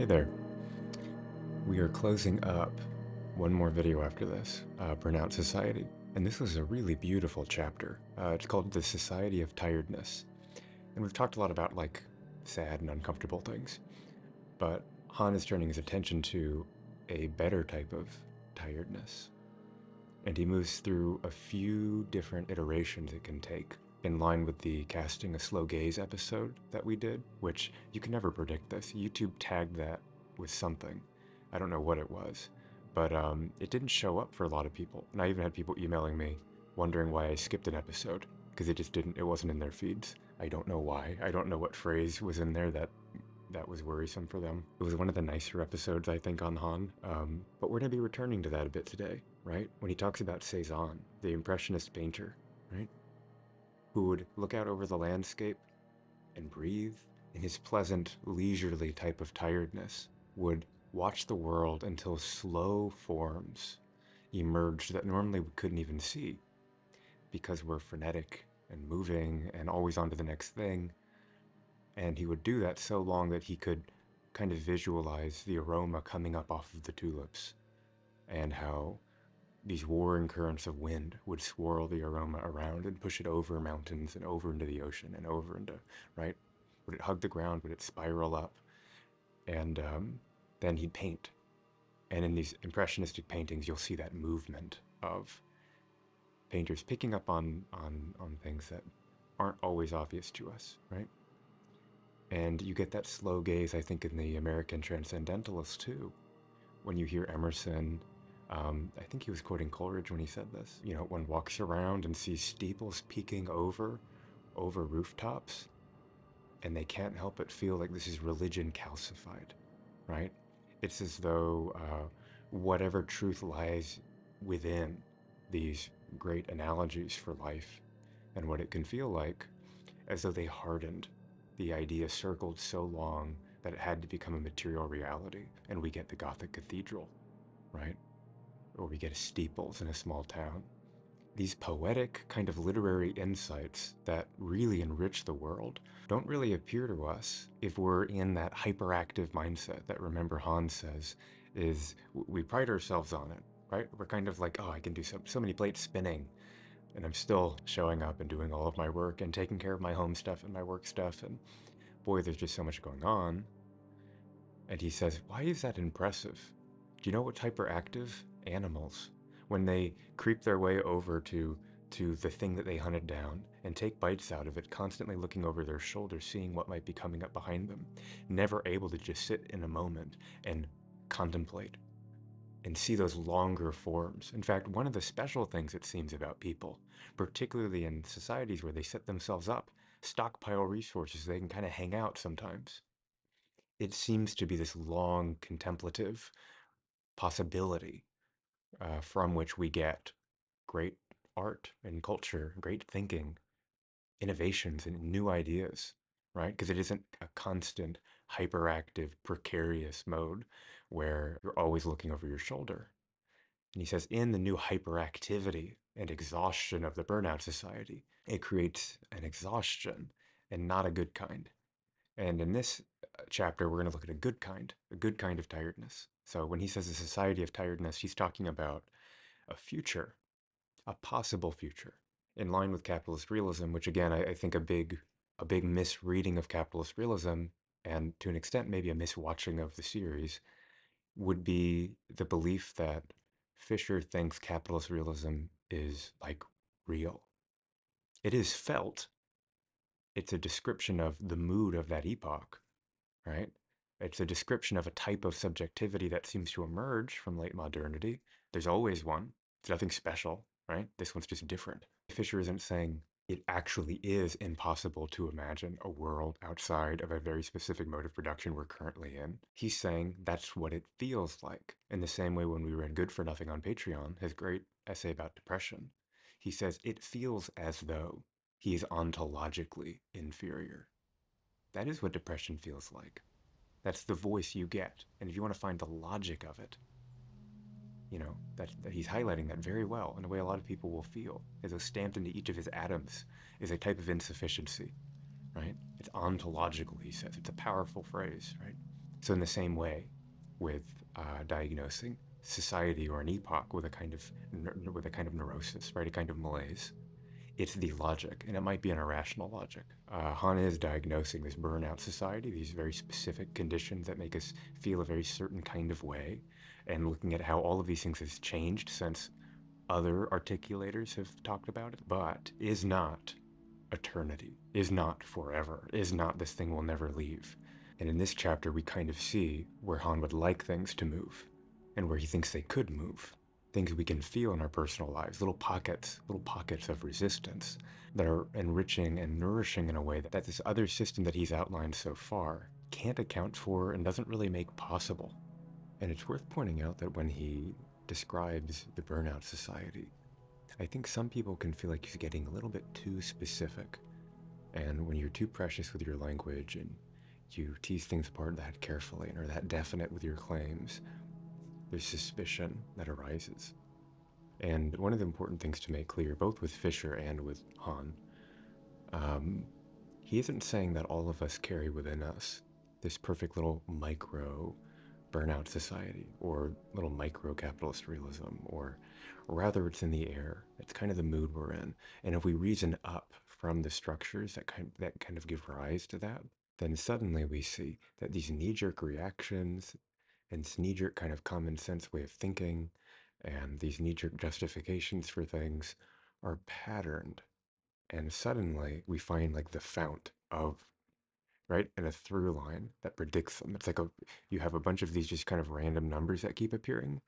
Hey there. We are closing up one more video after this, uh, Burnout Society. And this was a really beautiful chapter. Uh, it's called The Society of Tiredness. And we've talked a lot about like sad and uncomfortable things. But Han is turning his attention to a better type of tiredness. And he moves through a few different iterations it can take in line with the casting a slow gaze episode that we did, which you can never predict this. YouTube tagged that with something. I don't know what it was, but um, it didn't show up for a lot of people. And I even had people emailing me wondering why I skipped an episode because it just didn't, it wasn't in their feeds. I don't know why. I don't know what phrase was in there that that was worrisome for them. It was one of the nicer episodes, I think, on Han. Um, but we're going to be returning to that a bit today, right? When he talks about Cezanne, the Impressionist painter, right? Who would look out over the landscape and breathe in his pleasant, leisurely type of tiredness, would watch the world until slow forms emerged that normally we couldn't even see because we're frenetic and moving and always on to the next thing. And he would do that so long that he could kind of visualize the aroma coming up off of the tulips and how these warring currents of wind would swirl the aroma around and push it over mountains and over into the ocean and over into, right? Would it hug the ground? Would it spiral up? And um, then he'd paint. And in these impressionistic paintings, you'll see that movement of painters picking up on, on, on things that aren't always obvious to us, right? And you get that slow gaze, I think, in the American Transcendentalists too. When you hear Emerson um, I think he was quoting Coleridge when he said this. You know, one walks around and sees steeples peeking over, over rooftops, and they can't help but feel like this is religion calcified, right? It's as though uh, whatever truth lies within these great analogies for life and what it can feel like, as though they hardened. The idea circled so long that it had to become a material reality, and we get the Gothic cathedral, right? Or we get steeples in a small town. These poetic, kind of literary insights that really enrich the world don't really appear to us if we're in that hyperactive mindset that remember Hans says is we pride ourselves on it, right? We're kind of like, oh, I can do so, so many plates spinning and I'm still showing up and doing all of my work and taking care of my home stuff and my work stuff. And boy, there's just so much going on. And he says, why is that impressive? Do you know what's hyperactive? Animals when they creep their way over to to the thing that they hunted down and take bites out of it, constantly looking over their shoulders, seeing what might be coming up behind them, never able to just sit in a moment and contemplate and see those longer forms. In fact, one of the special things it seems about people, particularly in societies where they set themselves up, stockpile resources, they can kind of hang out sometimes. It seems to be this long contemplative possibility uh, from which we get great art and culture, great thinking, innovations and new ideas, right? Because it isn't a constant, hyperactive, precarious mode where you're always looking over your shoulder. And he says, in the new hyperactivity and exhaustion of the burnout society, it creates an exhaustion and not a good kind. And in this uh, chapter, we're going to look at a good kind, a good kind of tiredness. So when he says a society of tiredness, he's talking about a future, a possible future, in line with capitalist realism, which again, I, I think a big a big misreading of capitalist realism, and to an extent maybe a miswatching of the series, would be the belief that Fisher thinks capitalist realism is like real. It is felt. It's a description of the mood of that epoch, right? It's a description of a type of subjectivity that seems to emerge from late modernity. There's always one. It's nothing special, right? This one's just different. Fisher isn't saying it actually is impossible to imagine a world outside of a very specific mode of production we're currently in. He's saying that's what it feels like. In the same way, when we read Good for Nothing on Patreon, his great essay about depression, he says it feels as though he is ontologically inferior. That is what depression feels like. That's the voice you get. And if you want to find the logic of it, you know, that, that he's highlighting that very well in a way a lot of people will feel, as though stamped into each of his atoms is a type of insufficiency, right? It's ontological, he says. It's a powerful phrase, right? So, in the same way, with uh, diagnosing society or an epoch with a kind of with a kind of neurosis, right? A kind of malaise. It's the logic, and it might be an irrational logic. Uh, Han is diagnosing this burnout society, these very specific conditions that make us feel a very certain kind of way, and looking at how all of these things has changed since other articulators have talked about it, but is not eternity, is not forever, is not this thing will never leave. And in this chapter, we kind of see where Han would like things to move and where he thinks they could move. Things we can feel in our personal lives, little pockets, little pockets of resistance that are enriching and nourishing in a way that, that this other system that he's outlined so far can't account for and doesn't really make possible. And it's worth pointing out that when he describes the burnout society, I think some people can feel like he's getting a little bit too specific. And when you're too precious with your language and you tease things apart that carefully and are that definite with your claims, there's suspicion that arises. And one of the important things to make clear, both with Fisher and with Han, um, he isn't saying that all of us carry within us this perfect little micro burnout society or little micro capitalist realism, or rather it's in the air. It's kind of the mood we're in. And if we reason up from the structures that kind, that kind of give rise to that, then suddenly we see that these knee jerk reactions and this knee jerk kind of common sense way of thinking and these knee jerk justifications for things are patterned. And suddenly we find like the fount of, right? And a through line that predicts them. It's like a, you have a bunch of these just kind of random numbers that keep appearing.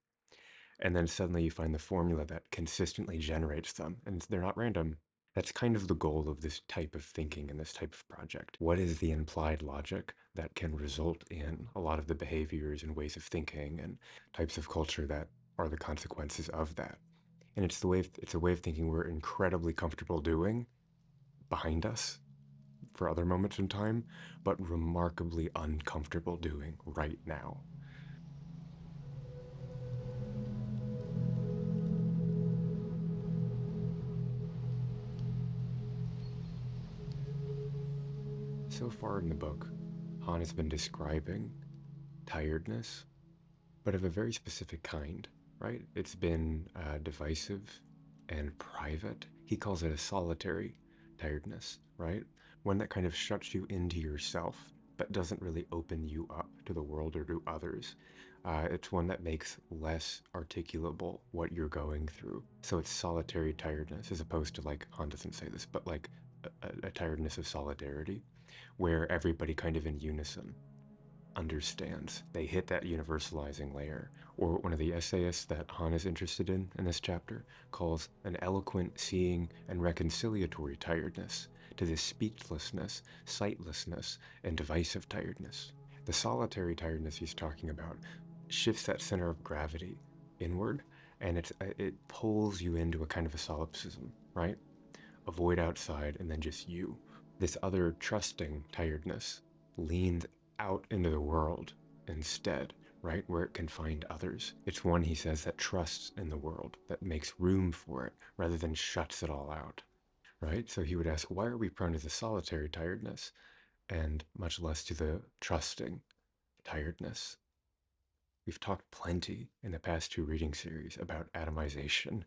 And then suddenly you find the formula that consistently generates them. And they're not random, that's kind of the goal of this type of thinking and this type of project. What is the implied logic that can result in a lot of the behaviors and ways of thinking and types of culture that are the consequences of that? And it's the way of, it's a way of thinking we're incredibly comfortable doing behind us for other moments in time, but remarkably uncomfortable doing right now. So far in the book, Han has been describing tiredness, but of a very specific kind, right? It's been uh, divisive and private. He calls it a solitary tiredness, right? One that kind of shuts you into yourself, but doesn't really open you up to the world or to others. Uh, it's one that makes less articulable what you're going through. So it's solitary tiredness, as opposed to like, Han doesn't say this, but like a, a tiredness of solidarity where everybody kind of in unison understands. They hit that universalizing layer, or one of the essayists that Han is interested in in this chapter calls an eloquent seeing and reconciliatory tiredness to this speechlessness, sightlessness, and divisive tiredness. The solitary tiredness he's talking about shifts that center of gravity inward, and it, uh, it pulls you into a kind of a solipsism, right? Avoid outside and then just you this other trusting tiredness leaned out into the world instead, right? Where it can find others. It's one, he says, that trusts in the world, that makes room for it rather than shuts it all out, right? So he would ask, why are we prone to the solitary tiredness and much less to the trusting tiredness? We've talked plenty in the past two reading series about atomization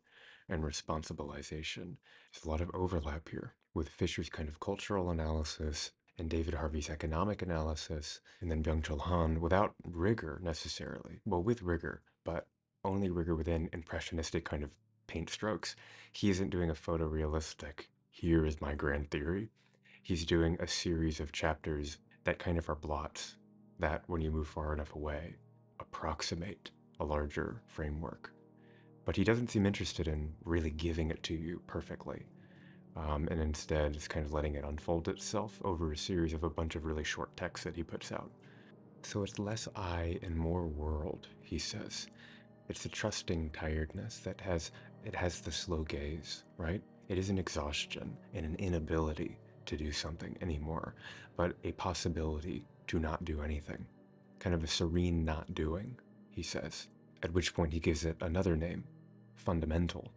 and responsibilization. There's a lot of overlap here with Fisher's kind of cultural analysis and David Harvey's economic analysis, and then Byung-Chul Han without rigor necessarily. Well, with rigor, but only rigor within impressionistic kind of paint strokes. He isn't doing a photorealistic, here is my grand theory. He's doing a series of chapters that kind of are blots that, when you move far enough away, approximate a larger framework but he doesn't seem interested in really giving it to you perfectly. Um, and instead just kind of letting it unfold itself over a series of a bunch of really short texts that he puts out. So it's less I and more world, he says. It's a trusting tiredness that has it has the slow gaze, right? It is an exhaustion and an inability to do something anymore, but a possibility to not do anything. Kind of a serene not doing, he says. At which point he gives it another name, fundamental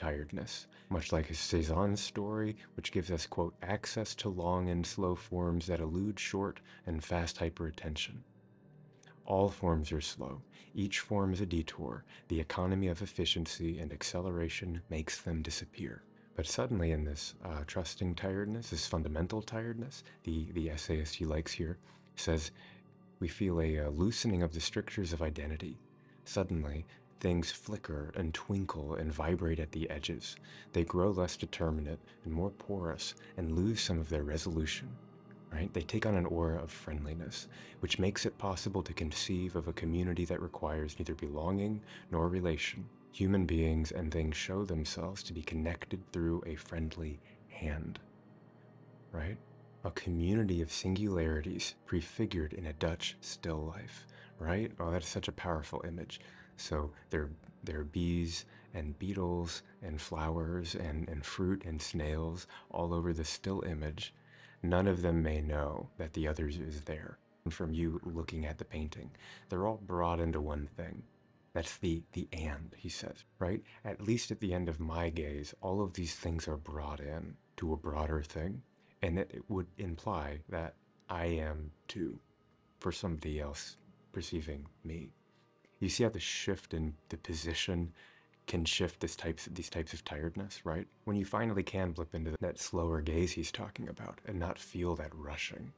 tiredness, much like his Cezanne story, which gives us, quote, access to long and slow forms that elude short and fast hyperattention. All forms are slow. Each form is a detour. The economy of efficiency and acceleration makes them disappear. But suddenly, in this uh, trusting tiredness, this fundamental tiredness, the, the essayist he likes here says, we feel a uh, loosening of the strictures of identity. Suddenly, things flicker and twinkle and vibrate at the edges. They grow less determinate and more porous and lose some of their resolution right? They take on an aura of friendliness, which makes it possible to conceive of a community that requires neither belonging nor relation. Human beings and things show themselves to be connected through a friendly hand, right? A community of singularities prefigured in a Dutch still life, right? Oh, that's such a powerful image. So there, there are bees and beetles and flowers and, and fruit and snails all over the still image None of them may know that the others is there. From you looking at the painting, they're all brought into one thing. That's the the and, he says, right? At least at the end of my gaze, all of these things are brought in to a broader thing. And it, it would imply that I am too, for somebody else perceiving me. You see how the shift in the position can shift this types these types of tiredness, right? When you finally can blip into that slower gaze he's talking about and not feel that rushing.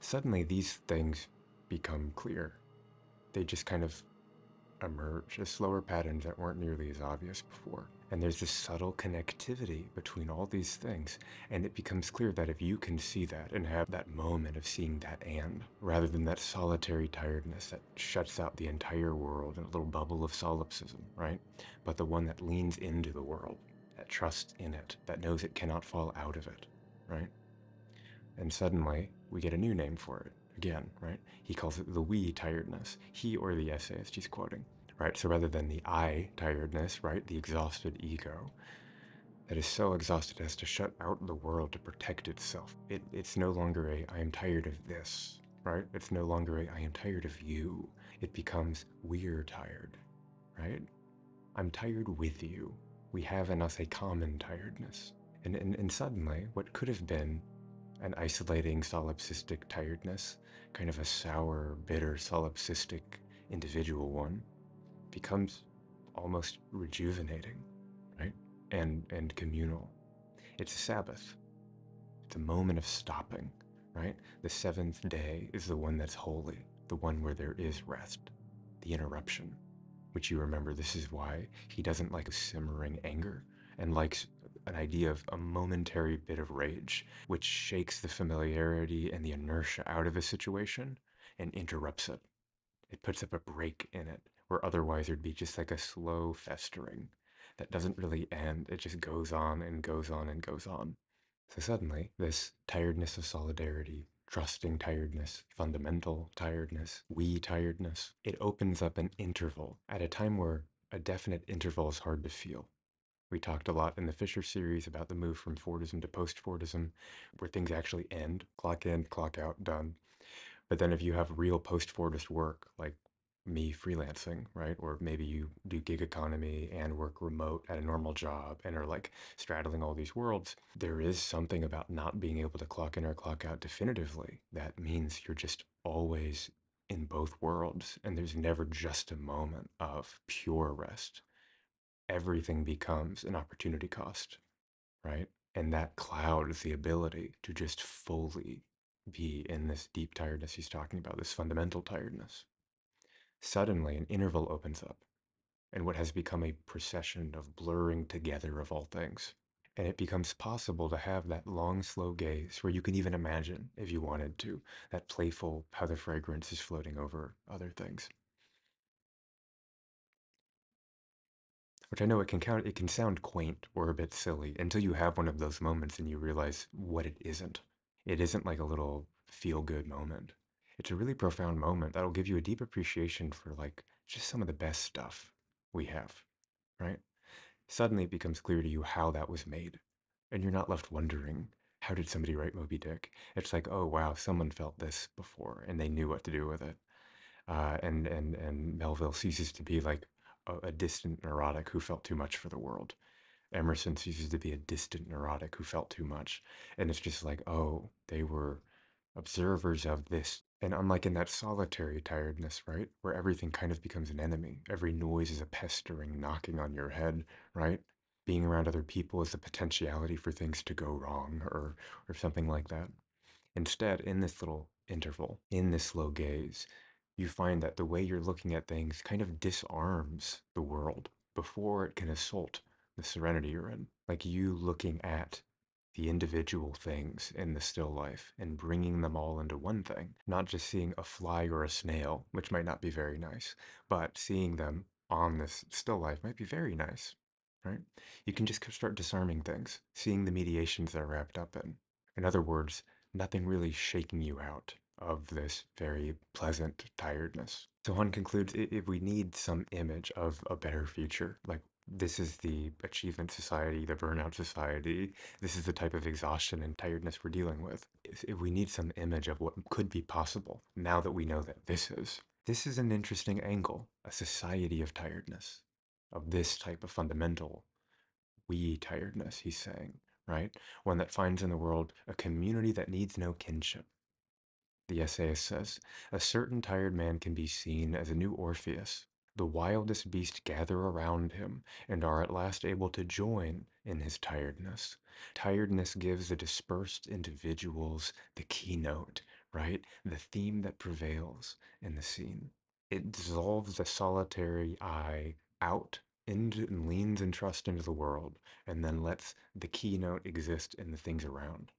Suddenly these things become clear. They just kind of emerge as slower patterns that weren't nearly as obvious before. And there's this subtle connectivity between all these things. And it becomes clear that if you can see that and have that moment of seeing that and, rather than that solitary tiredness that shuts out the entire world in a little bubble of solipsism, right? But the one that leans into the world, that trusts in it, that knows it cannot fall out of it, right? And suddenly we get a new name for it again, right? He calls it the we tiredness. He or the essayist he's quoting right? So rather than the I tiredness, right, the exhausted ego that is so exhausted as to shut out the world to protect itself. It, it's no longer a I am tired of this, right? It's no longer a I am tired of you. It becomes we're tired, right? I'm tired with you. We have in us a common tiredness. And, and, and suddenly, what could have been an isolating solipsistic tiredness, kind of a sour, bitter, solipsistic individual one, becomes almost rejuvenating, right? And and communal. It's a Sabbath. It's a moment of stopping, right? The seventh day is the one that's holy, the one where there is rest, the interruption, which you remember this is why he doesn't like a simmering anger and likes an idea of a momentary bit of rage, which shakes the familiarity and the inertia out of a situation and interrupts it. It puts up a break in it where otherwise there'd be just like a slow festering that doesn't really end. It just goes on and goes on and goes on. So suddenly, this tiredness of solidarity, trusting tiredness, fundamental tiredness, we tiredness, it opens up an interval at a time where a definite interval is hard to feel. We talked a lot in the Fisher series about the move from Fordism to post Fordism, where things actually end, clock in, clock out, done. But then if you have real post Fordist work, like me freelancing, right? Or maybe you do gig economy and work remote at a normal job and are like straddling all these worlds. There is something about not being able to clock in or clock out definitively that means you're just always in both worlds and there's never just a moment of pure rest. Everything becomes an opportunity cost, right? And that clouds the ability to just fully be in this deep tiredness he's talking about, this fundamental tiredness. Suddenly, an interval opens up, and what has become a procession of blurring together of all things. And it becomes possible to have that long, slow gaze where you can even imagine, if you wanted to, that playful how the fragrance is floating over other things. Which I know it can count, it can sound quaint or a bit silly until you have one of those moments and you realize what it isn't. It isn't like a little feel good moment it's a really profound moment that'll give you a deep appreciation for like just some of the best stuff we have, right? Suddenly it becomes clear to you how that was made. And you're not left wondering, how did somebody write Moby Dick? It's like, oh wow, someone felt this before and they knew what to do with it. Uh, and and and Melville ceases to be like a, distant neurotic who felt too much for the world. Emerson ceases to be a distant neurotic who felt too much. And it's just like, oh, they were observers of this. And unlike in that solitary tiredness, right, where everything kind of becomes an enemy, every noise is a pestering knocking on your head, right? Being around other people is the potentiality for things to go wrong or, or something like that. Instead, in this little interval, in this slow gaze, you find that the way you're looking at things kind of disarms the world before it can assault the serenity you're in. Like you looking at the individual things in the still life and bringing them all into one thing, not just seeing a fly or a snail, which might not be very nice, but seeing them on this still life might be very nice, right? You can just start disarming things, seeing the mediations they're wrapped up in. In other words, nothing really shaking you out of this very pleasant tiredness. So one concludes if we need some image of a better future, like this is the achievement society, the burnout society, this is the type of exhaustion and tiredness we're dealing with. If we need some image of what could be possible now that we know that this is, this is an interesting angle, a society of tiredness, of this type of fundamental we tiredness, he's saying, right? One that finds in the world a community that needs no kinship. The essayist says, a certain tired man can be seen as a new Orpheus, the wildest beasts gather around him and are at last able to join in his tiredness. Tiredness gives the dispersed individuals the keynote, right? The theme that prevails in the scene. It dissolves the solitary I out into and leans in trust into the world and then lets the keynote exist in the things around.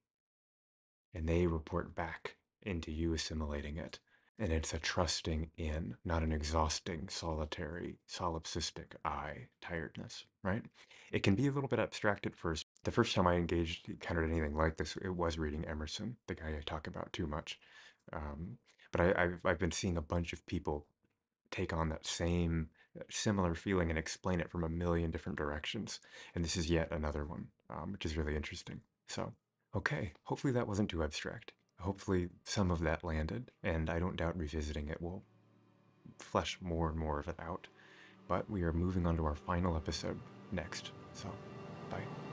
And they report back into you assimilating it and it's a trusting in, not an exhausting, solitary, solipsistic I tiredness, right? It can be a little bit abstract at first. The first time I engaged, encountered anything like this, it was reading Emerson, the guy I talk about too much. Um, but I, have I've been seeing a bunch of people take on that same uh, similar feeling and explain it from a million different directions. And this is yet another one, um, which is really interesting. So, okay, hopefully that wasn't too abstract hopefully some of that landed, and I don't doubt revisiting it will flesh more and more of it out. But we are moving on to our final episode next, so bye.